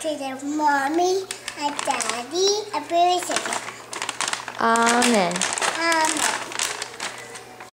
to the mommy a daddy and babysitter. Amen.